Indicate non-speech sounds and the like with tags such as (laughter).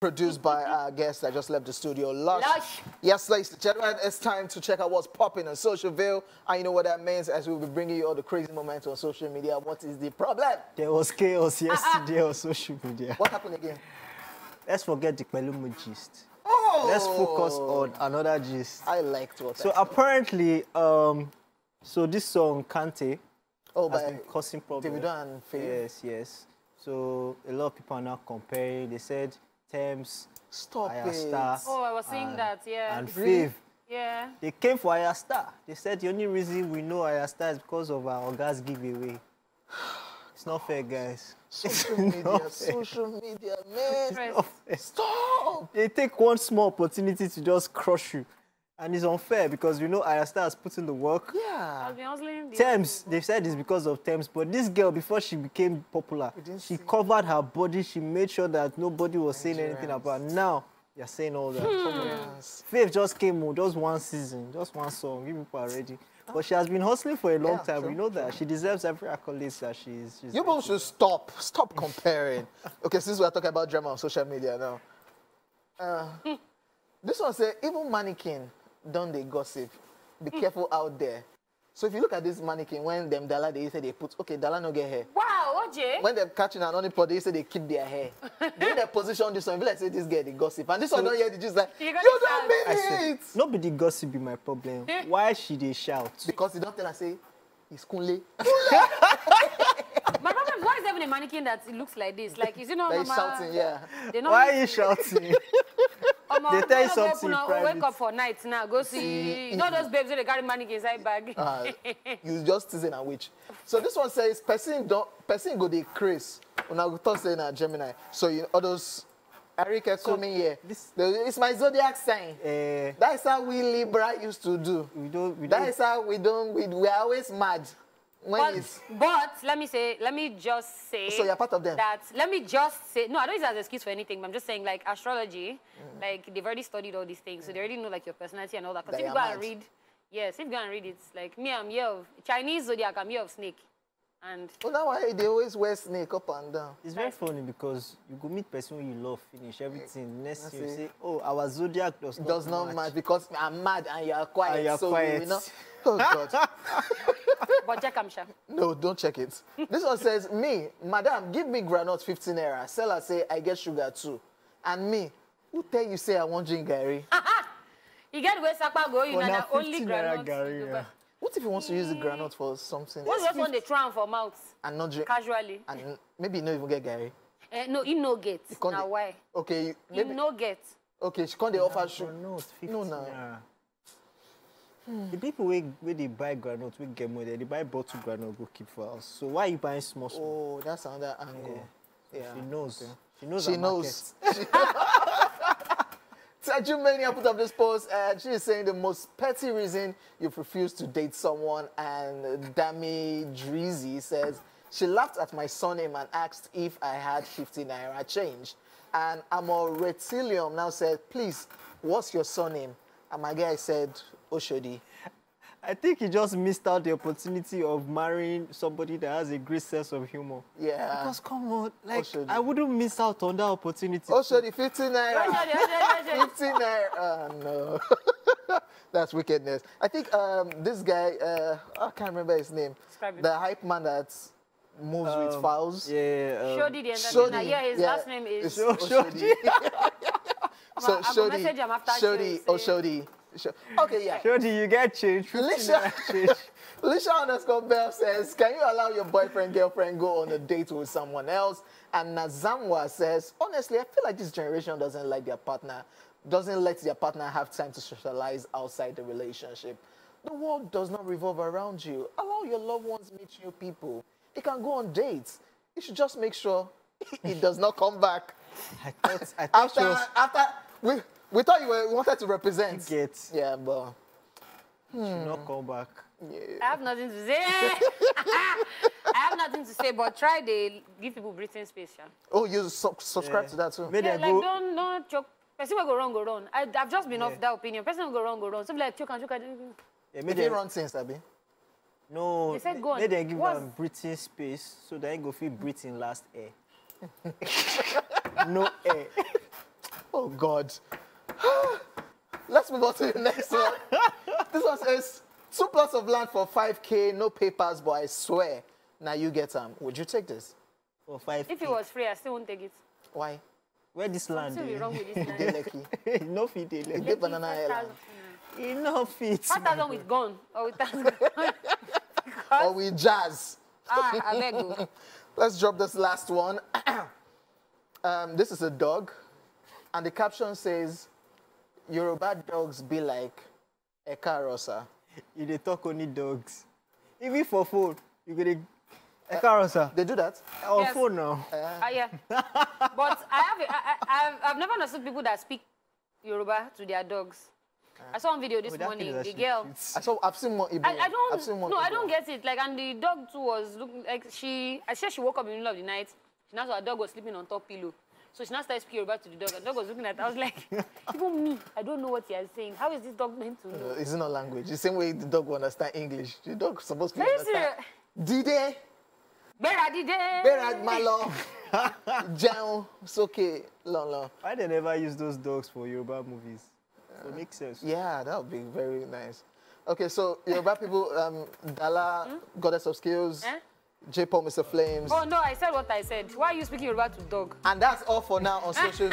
produced by our guest that just left the studio, Lush. Lush. Yes, ladies and gentlemen, it's time to check out what's popping on Socialville. And you know what that means as we'll be bringing you all the crazy moments on social media. What is the problem? There was chaos (laughs) yesterday on social media. What happened again? Let's forget the Pelumu gist. Oh! Let's focus on another gist. I liked what So I apparently, um, so this song Kante Oh, has by been causing problems. Davido and Fave. Yes, yes. So a lot of people are now comparing. They said Thames, Stop Aya it. Star, Oh, I was seeing and- that, yeah. and? Fave. yeah. They came for Aya Star. They said the only reason we know Aya Star is because of our gas giveaway. It's not fair, guys. Social media, social media, man. Stop! They take one small opportunity to just crush you. And it's unfair because you know Ayra Starr has put in the work. Yeah. I've been hustling. Tems, they said it's because of Tems, but this girl, before she became popular, she see- covered her body. She made sure that nobody was saying anything about. her. Now you're saying all that. Hmm. Come on. Yes. Faith just came on, just one season, just one song. You people are ready. But she has been hustling for a long Yeah, time. true, we know that she deserves every accolade that she's. she's You both should stop. Stop comparing. (laughs) okay, since we're talking about drama on social media now. Uh, (laughs) this one say even mannequin don't they gossip. Be careful out there. So if you look at this mannequin, when them Dala they say they put okay, Dala no get hair. Wow, OJ. When they're catching an onipod, they say they keep their hair. then (laughs) they position this one, be like say this girl they gossip. And this one don't hear the just like You you, the mean I it. nobody gossip be my problem. Why should they shout? Because you don't tell her say it's Kunle. My problem is, why is there even a mannequin that looks like this? Like, is it not normal? shouting, yeah. They Why are you shouting? (laughs) They tell you no go something private. Wake up for night now. Go see. You know those babes that they carry mannequin inside bag. uh, you just teasing a witch. So this one says person don't person go the craze. When I thought saying a Gemini. So you all those Erika coming here. this- The- it's my zodiac sign. Eh, That's how we Libra used to do. we don't. We That don't is how we don't. We we are always mad but, it's. but let me say, let me just say. So you're part of them? That let me just say, no, I don't use it as an excuse for anything. But I'm just saying, like astrology, Mm. like they've already studied all these things, so they already know like your personality and all that. Because if you you're go and read, yes, if you go and read it, like me, I'm year of Chinese zodiac, I'm year of snake, and Well, now why they always wear snake up and down. It's very funny because you go meet person you love, finish everything. Next year you say, oh, our zodiac does not does not match because I'm mad and you're quiet. And you're so quiet. We know. Oh God. (laughs) but check I'm sure. No, don't check it. This one says, me, madam, give me granite 15 naira. Seller say, I get sugar too. And me, who tell you say I want drink Gary? (laughs) You get where Sakpa go, you know, only 15 naira granite. Gary, yeah. What if he wants to use the granite for something What's just one they try am for mouth and not drink? casually? And maybe you not even get Gary. Eh, no, he no get. Now why? Okay, you- He no get. Okay, she can't they offer sugar. no, 50 No, no. Naira. The people where, where they buy granite, we get more, they buy bottle granite, go keep for us. So why you buying small, small? Oh, that's another angle. Yeah. She knows. She knows. She her knows. market. Tajumania put up this post and she is saying the most petty reason you've refused to date someone. And Dami Dreezy says she laughed at my surname and asked if I had 50 naira change. And Amor Retilium now said, please, what's your surname? And my guy said, Oshodi. I think he just missed out the opportunity of marrying somebody that has a great sense of humor. Yeah. Because come on, like Oshodi. I wouldn't miss out on that opportunity. Oshodi, 50 naira. Oshodi, Oshodi, Oshodi. 50 naira. Oh, no. (laughs) That's wickedness. I think um, this guy, uh, I can't remember his name. Describe it. The hype man that moves with Um, fouls. Yeah. Um, Shodi the entertainer. Shodi, Yeah, his yeah, last name is. it's Sho- Oshodi. (laughs) so I'm gonna Shodi, message him after Shodi, show, Shodi. Okay, yeah. Shodi, you get change. 50 Lisha, change. Lisha underscore Bell says, can you allow your boyfriend, girlfriend go on a date with someone else? And Nazamwa says, honestly, I feel like this generation doesn't like their partner, doesn't let their partner have time to socialize outside the relationship. The world does not revolve around you. Allow your loved ones meet new people. It can go on dates. You should just make sure (laughs) it does not come back. I thought, I thought After, was after we, we thought you were, wanted to represent. get. Yeah, but She not come back. I have nothing to say. (laughs) I have nothing to say, but try to give people breathing space. Yeah, oh, you su- subscribe Yeah. to that too. May yeah they like go. don't don't choke. Person will go wrong, go wrong. I, I've just been Yeah. of that opinion. Person will go wrong, go wrong. Something like choke and choke. and- Yeah, may If they, you run things, Abby. no, They said go on. may they give What's- them breathing space so they ain't go feel breathing last air. (laughs) no air. Oh God. (gasps) Let's move on to the next one. (laughs) this one says two plots of land for 5k, no papers, but I swear. Now you get them. Would you take this? For 5K? If it was free, I still won't take it. Why? Where this land? Something be wrong with this (laughs) Dey land. (laughs) No fit dey Dey like. Banana Island. E no fit. Five thousand with gun or with thousand. Or we jazz. ah, I beg you. Let's drop this last one. (clears throat) um, this is a dog, and the caption says, Yoruba dogs be like Eka Rosa. You dey talk only dogs. Even for phone, you go dey. Ekarosa. They do that? On Yes. phone now. Ah, yeah. but I have, I, I, I've, I've never understood people that speak Yoruba to their dogs. I saw one video this Oh, morning. The girl. I saw. I've seen more Igbo. I, I I've seen don't. more No, I Igbo. don't get it. Like, and the dog too was looking like she. I said she woke up in the middle of the night. She now saw her dog was sleeping on top pillow. So she now started speaking Yoruba to the dog. And the dog was looking at. her. I was like, (laughs) even me, I don't know what you are saying. How is this dog meant to know? Uh, It's not language. The same way the dog will understand English. The dog supposed to Are you understand. Dide, Bera dide. Berad Malo, Jao, Soke, Lolo. Why they never use those dogs for Yoruba movies? So it makes sense. Yeah, that would be very nice. Okay, so Yoruba people, um, Dala, Goddess of Skills, Eh? J. Paul, Mr. Flames. Oh no, I said what I said. Why are you speaking Yoruba to dog? And that's all for now on Social.